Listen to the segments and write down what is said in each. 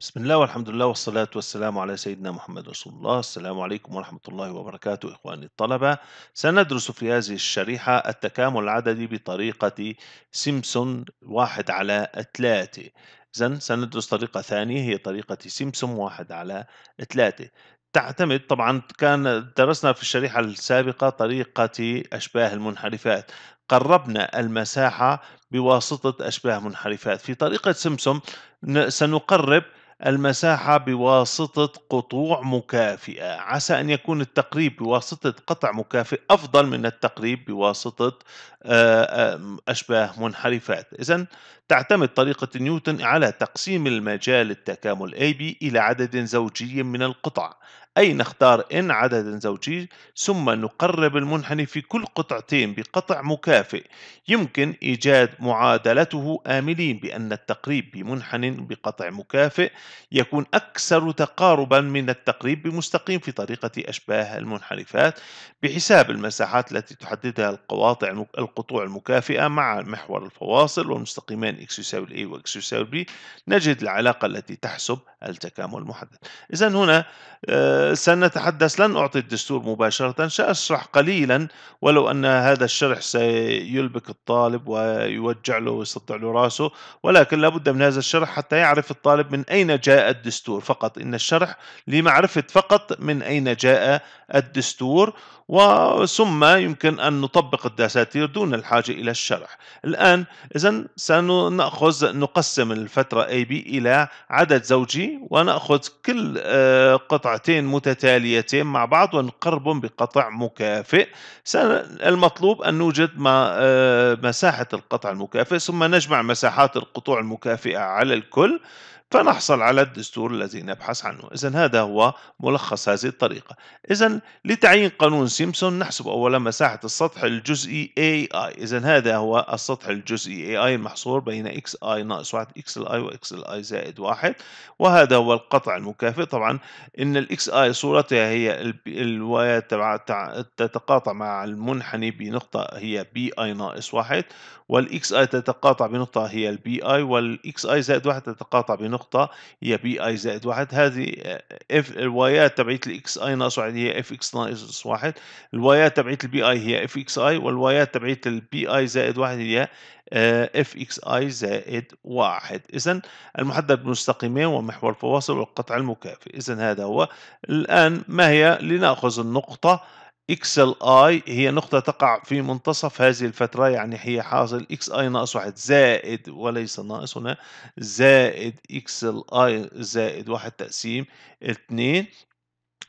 بسم الله والحمد لله والصلاة والسلام على سيدنا محمد رسول الله. السلام عليكم ورحمة الله وبركاته إخواني الطلبة. سندرس في هذه الشريحة التكامل العددي بطريقة سيمسون واحد على ثلاثة. إذن سندرس طريقة ثانية هي طريقة سيمسون واحد على ثلاثة. تعتمد طبعا كان درسنا في الشريحة السابقة طريقة أشباه المنحرفات. قربنا المساحة بواسطة أشباه منحرفات. في طريقة سمسم سنقرب المساحة بواسطة قطوع مكافئة. عسى أن يكون التقريب بواسطة قطع مكافئ أفضل من التقريب بواسطة أشباه منحرفات. إذا تعتمد طريقة نيوتن على تقسيم المجال التكامل AB إلى عدد زوجي من القطع. أي نختار n عدد زوجي ثم نقرب المنحني في كل قطعتين بقطع مكافئ. يمكن إيجاد معادلته آملين بأن التقريب بمنحن بقطع مكافئ يكون أكثر تقاربا من التقريب بمستقيم في طريقة أشباه المنحرفات بحساب المساحات التي تحددها القواطع القطوع المكافئة مع محور الفواصل والمستقيمين x يساوي A و x يساوي B نجد العلاقة التي تحسب التكامل المحدد. إذا هنا آه، سنتحدث لن أعطي الدستور مباشرة سأشرح قليلا ولو أن هذا الشرح سيلبك الطالب ويوجع له ويصدع له رأسه ولكن لابد من هذا الشرح حتى يعرف الطالب من أين جاء الدستور فقط. إن الشرح لمعرفة فقط من أين جاء الدستور وثم يمكن أن نطبق الدساتير دون الحاجة إلى الشرح. الآن إذا سنأخذ نقسم الفترة AB إلى عدد زوجي ونأخذ كل آه، قطعتين متتاليتين مع بعض ونقربهم بقطع مكافئ. المطلوب أن نوجد آه، مساحة القطع المكافئ ثم نجمع مساحات القطوع المكافئة على الكل. فنحصل على الدستور الذي نبحث عنه. إذا هذا هو ملخص هذه الطريقة. إذا لتعيين قانون سيمسون نحسب أولا مساحة السطح الجزئي AI إذا هذا هو السطح الجزئي AI المحصور بين XI ناقص 1 XLI و XLI زائد 1 وهذا هو القطع المكافئ. طبعا إن ال XI صورتها هي الوايات تتقاطع مع المنحني بنقطة هي BI ناقص 1 وال XI تتقاطع بنقطة هي ال BI وال XI زائد واحد تتقاطع بنقطة هي BI زائد واحد. هذه F الوايات تبعية ال XI ناقص واحد هي F X ناقص واحد. الوايات تبعية ال BI هي F XI والوايات تبعية ال BI زائد واحد هي F XI زائد واحد. اذا المحدد بمستقيمين ومحور الفواصل والقطع المكافئ. اذا هذا هو. الآن ما هي؟ لنأخذ النقطة XI هي نقطة تقع في منتصف هذه الفترة يعني هي حاصل XI ناقص واحد زائد وليس ناقص هنا زائد XI زائد واحد تقسيم اثنين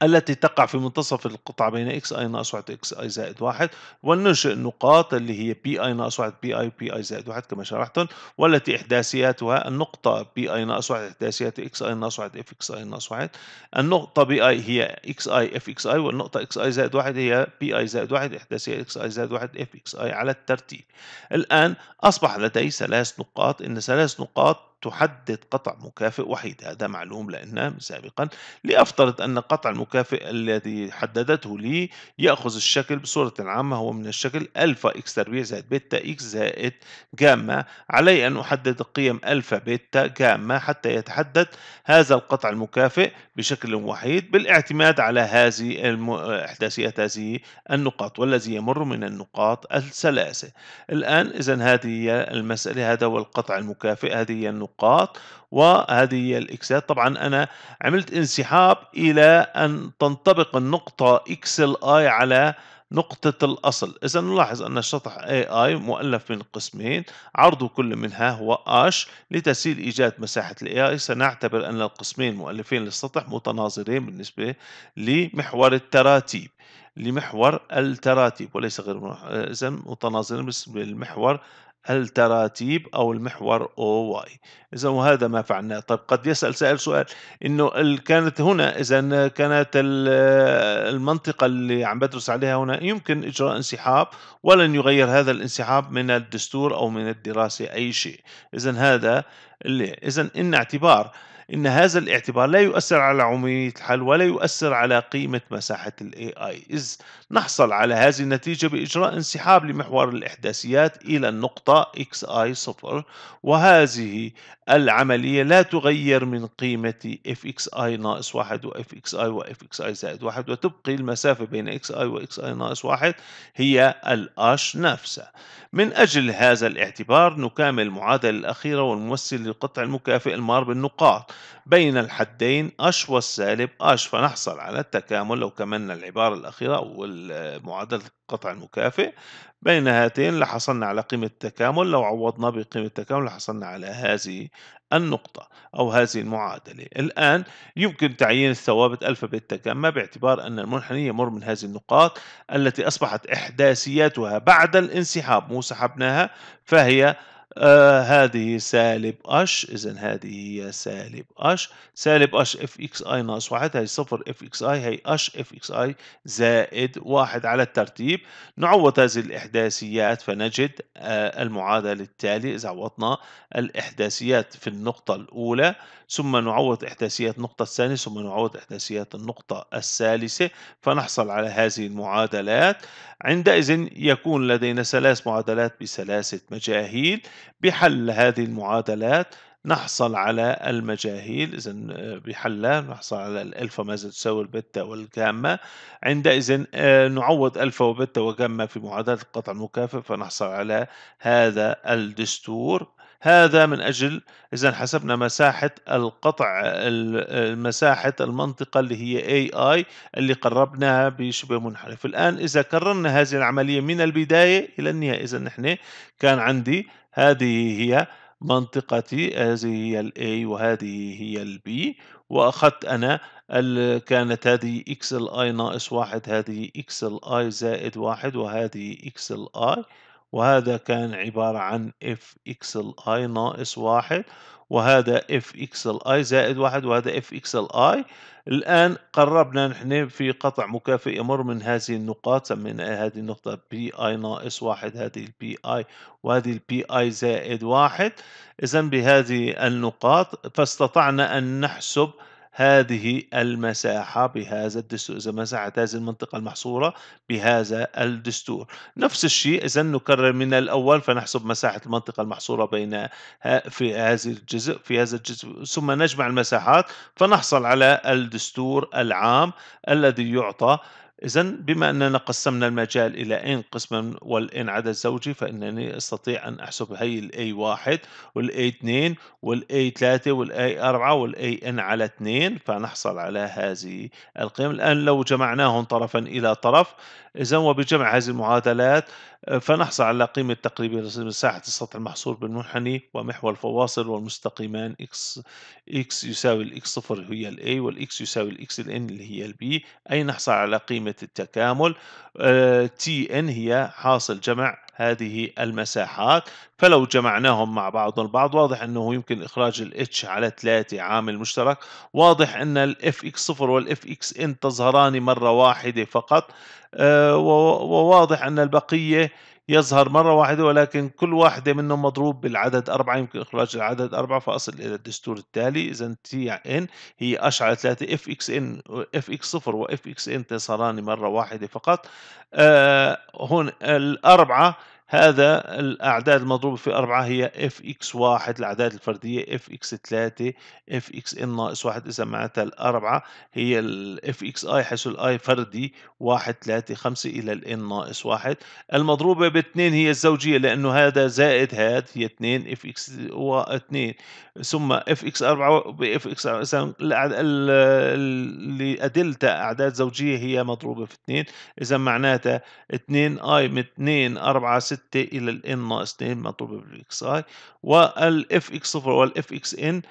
التي تقع في منتصف القطعة بين إكس آي ناقص 1 إكس آي زائد 1 وننشئ النقاط اللي هي BI ناقص 1 BI BI زائد 1 كما شرحتم والتي إحداثياتها النقطة BI ناقص 1 إحداثيات XI ناقص 1 F XI ناقص 1 النقطة BI هي XI F XI والنقطة XI زائد 1 هي BI زائد 1 إحداثيات XI زائد 1 F XI على الترتيب. الآن أصبح لدي ثلاث نقاط إن ثلاث نقاط تحدد قطع مكافئ وحيد. هذا معلوم لأن سابقا لأفترض أن قطع المكافئ الذي حددته لي يأخذ الشكل بصورة عامة هو من الشكل ألفا X تربيع زائد بيتا X زائد جاما. علي أن أحدد قيم ألفا بيتا جاما حتى يتحدد هذا القطع المكافئ بشكل وحيد بالاعتماد على هذه إحداثيات هذه النقاط والذي يمر من النقاط الثلاثة. الآن إذا هذه المسألة هذا هو القطع المكافئ هذه النقاط النقاط وهذه هي الإكسات. طبعا أنا عملت انسحاب إلى أن تنطبق النقطة X ال I على نقطة الأصل. إذا نلاحظ أن السطح AI مؤلف من قسمين عرض كل منها هو H لتسهيل إيجاد مساحة ال AI سنعتبر أن القسمين المؤلفين للسطح متناظرين بالنسبة لمحور التراتيب. لمحور التراتيب وليس غير إذا متناظرين بالنسبة للمحور التراتيب أو المحور OY إذا وهذا ما فعلناه طيب قد يسأل سائل سؤال. إنه كانت هنا إذا كانت المنطقة اللي عم بدرس عليها هنا يمكن إجراء انسحاب ولن يغير هذا الانسحاب من الدستور أو من الدراسة أي شيء. إذا هذا اللي إذا إن اعتبار إن هذا الاعتبار لا يؤثر على عمومية الحل ولا يؤثر على قيمة مساحة ال AI إذ نحصل على هذه النتيجة بإجراء انسحاب لمحور الإحداثيات إلى النقطة xi صفر وهذه العملية لا تغير من قيمة fxi ناقص واحد و fxi و fxi زائد واحد وتبقي المسافة بين xi و xi ناقص واحد هي الأش نفسها. من أجل هذا الاعتبار نكامل المعادلة الأخيرة والممثل للقطع المكافئ المار بالنقاط. بين الحدين أش والسالب أش فنحصل على التكامل لو كملنا العبارة الأخيرة أو معادلة القطع المكافئ. بين هاتين لحصلنا على قيمة التكامل لو عوضنا بقيمة التكامل لحصلنا على هذه النقطة أو هذه المعادلة. الآن يمكن تعيين الثوابت ألفا بيتا جاما باعتبار أن المنحني يمر من هذه النقاط التي أصبحت إحداثياتها بعد الانسحاب مو سحبناها فهي آه هذه سالب H اذا هذه هي سالب H. سالب H f x i ناقص واحد هي صفر f x i هي H f x i زائد واحد على الترتيب. نعوض هذه الإحداثيات فنجد آه المعادلة التالية إذا عوضنا الإحداثيات في النقطة الأولى ثم نعوض إحداثيات النقطة الثانية ثم نعوض إحداثيات النقطة الثالثة. فنحصل على هذه المعادلات. عندئذ يكون لدينا ثلاث معادلات بثلاثة مجاهيل. بحل هذه المعادلات نحصل على المجاهيل. إذا بحلها نحصل على الألفا ماذا تساوي البتا والجاما. عندئذ نعوض ألفا وبتا وجاما في معادلة القطع المكافئ فنحصل على هذا الدستور. هذا من أجل إذا حسبنا مساحة القطع مساحة المنطقة اللي هي AI اللي قربناها بشبه منحرف. الآن إذا كررنا هذه العملية من البداية إلى النهاية إذا نحن كان عندي هذه هي منطقتي هذه هي ال A وهذه هي ال B. وأخذت أنا كانت هذه x ال I ناقص واحد هذه x ال I زائد واحد وهذه x ال I. وهذا كان عبارة عن f x ال i ناقص واحد وهذا f x ال i زائد واحد وهذا f x ال i الآن قربنا نحن في قطع مكافئ يمر من هذه النقاط سمينا هذه النقطة p i ناقص واحد هذه ال p i وهذه ال p i زائد واحد. إذا بهذه النقاط فاستطعنا أن نحسب هذه المساحة بهذا الدستور إذا مساحة هذه المنطقة المحصورة بهذا الدستور. نفس الشيء إذا نكرر من الأول فنحسب مساحة المنطقة المحصورة بين في هذا الجزء في هذا الجزء ثم نجمع المساحات فنحصل على الدستور العام الذي يعطى إذا بما أننا قسمنا المجال إلى n قسما والn عدد زوجي فإنني أستطيع أن أحسب هي ال A1 وال A2 وال A3 وال A4 وال AN على 2 فنحصل على هذه القيم. الآن لو جمعناهم طرفا إلى طرف إذا وبجمع هذه المعادلات فنحصل على قيمة تقريبا مساحة السطح المحصور بالمنحني ومحور الفواصل والمستقيمان x x يساوي ال x صفر هي ال A وال x يساوي ال x ال N اللي هي ال B. أي نحصل على قيمة التكامل T n هي حاصل جمع هذه المساحات. فلو جمعناهم مع بعض البعض واضح أنه يمكن إخراج ال H على 3 عامل مشترك. واضح أن ال Fx صفر وال Fxn تظهران مرة واحدة فقط. وواضح أن البقية يظهر مرة واحدة ولكن كل واحدة منهم مضروب بالعدد أربعة يمكن إخراج العدد أربعة فأصل إلى الدستور التالي. إذا T n هي H على ثلاثة f x n f x صفر و f x n تظهران مرة واحدة فقط. آه هون الأربعة هذا الأعداد المضروبة في أربعة هي f x واحد الأعداد الفردية f x ثلاثة f x n ناقص واحد إذا معناتها الأربعة هي ال f x i حيث ال i فردي واحد ثلاثة خمسة إلى ال n ناقص واحد. المضروبة باثنين هي الزوجية لأنه هذا زائد هاد هي اثنين f x واثنين ثم f x أربعة ب f x إذا اللي أدلتها أعداد زوجية هي مضروبة في اثنين. إذا معناتها اثنين i من اثنين أربعة ستة 6 إلى ال n ناقص 2 مضروبة بال x i وال f x صفر وال f x n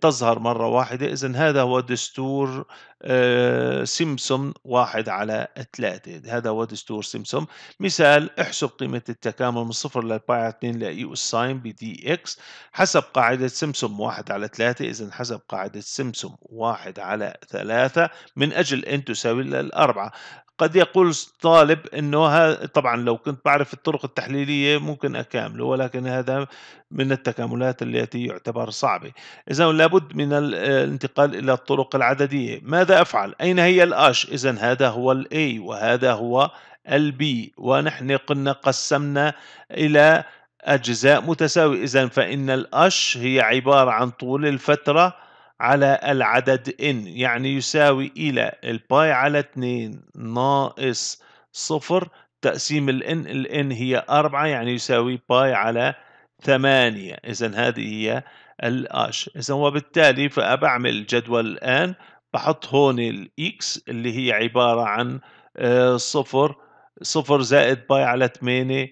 تظهر مرة واحدة. إذا هذا هو دستور آه، سمبسون واحد على ثلاثة. هذا هو دستور سمبسون. مثال احسب قيمة التكامل من صفر لل pi على 2 ل e أس sine ب d x حسب قاعدة سمبسون واحد على ثلاثة. إذا حسب قاعدة سمبسون واحد على ثلاثة من أجل n تساوي الأربعة. قد يقول طالب إنه طبعا لو كنت بعرف الطرق التحليلية ممكن أكامله ولكن هذا من التكاملات التي يعتبر صعبة. إذا لابد من الانتقال إلى الطرق العددية. ماذا أفعل؟ أين هي الآش؟ اذا هذا هو ال A وهذا هو ال B ونحن قلنا قسمنا إلى أجزاء متساوية. اذا فإن ال H هي عبارة عن طول الفترة على العدد n يعني يساوي إلى ال pi على 2 ناقص صفر. تقسيم ال n n هي 4 يعني يساوي pi على 8 إذا هذه هي ال H إذا وبالتالي فبعمل جدول الآن بحط هون ال x اللي هي عبارة عن آه، صفر صفر زائد pi على 8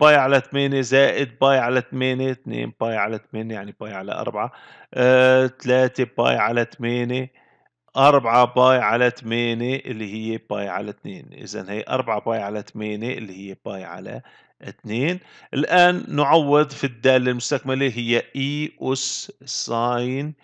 pi على 8 زائد pi على 8 2 pi على 8 يعني pi على 4 آه 3 pi على 8 4 pi على 8 اللي هي pi على 2 إذا هي 4 pi على 8 اللي هي pi على 2 الآن نعوض في الدالة المستكملة هي e أس sine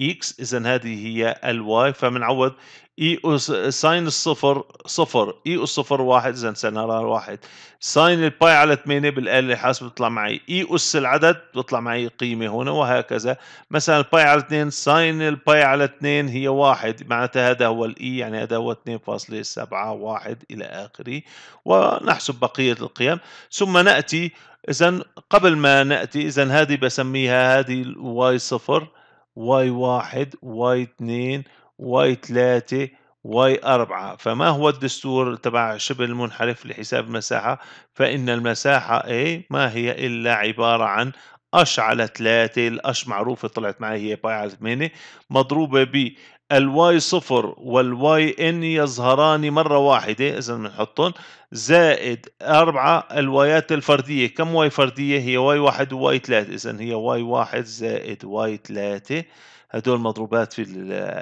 x إذا هذه هي ال y. فبنعوض e أس sine الصفر صفر. e أس صفر واحد اذا سنرى واحد. sine ال pi على 8 بالاله الحاسبه بيطلع معي e أس العدد بيطلع معي قيمة هنا وهكذا. مثلا ال pi على 2 sine ال pi على 2 هي واحد. معناتها هذا هو ال e يعني هذا هو 2.71 إلى آخره. ونحسب بقية القيم. ثم نأتي اذا قبل ما نأتي اذا هذه بسميها هذه y صفر. y واحد y 2 y 3 y 4 فما هو الدستور تبع شبه المنحرف لحساب المساحة فإن المساحة A ما هي إلا عبارة عن أش على 3 الأش معروفة طلعت معي هي pi على 8 مضروبة ب ال y صفر وال y n يظهران مرة واحدة إذا بنحطهم. زائد أربعة الوايات الفردية كم y فردية؟ هي y واحد و y ثلاثة إذا هي y واحد زائد y ثلاثة. هدول مضروبات في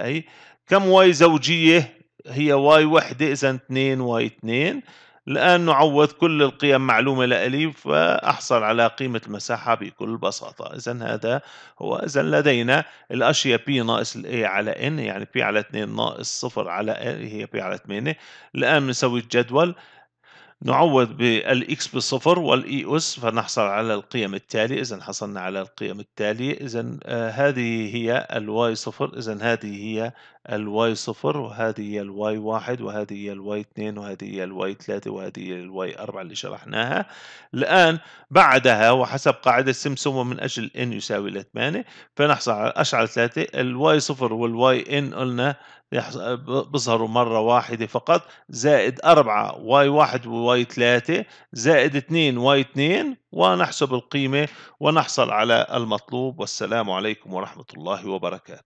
اي كم y زوجية؟ هي y وحدة إذا 2 y 2 الآن نعوض كل القيم معلومة لإلي فأحصل على قيمة المساحة بكل بساطة. إذا هذا هو. إذا لدينا ال h هي B ناقص A على N يعني pi على 2 ناقص 0 على N هي pi على 8 الآن بنسوي الجدول. نعوض بال x بصفر والإي أس فنحصل على القيم التالية. إذا حصلنا على القيم التالية. إذا آه هذه هي ال y صفر. إذا هذه هي ال y صفر وهذه هي ال y واحد وهذه هي ال y اثنين وهذه هي ال y ثلاثة وهذه هي ال y أربعة اللي شرحناها. الآن بعدها وحسب قاعدة سمبسون ومن أجل n يساوي ل 8 فنحصل على h على ثلاثة. ال y صفر وال y n قلنا بيظهروا مرة واحدة فقط. زائد أربعة y واحد و y ثلاثة زائد اثنين y اثنين ونحسب القيمة ونحصل على المطلوب. والسلام عليكم ورحمة الله وبركاته.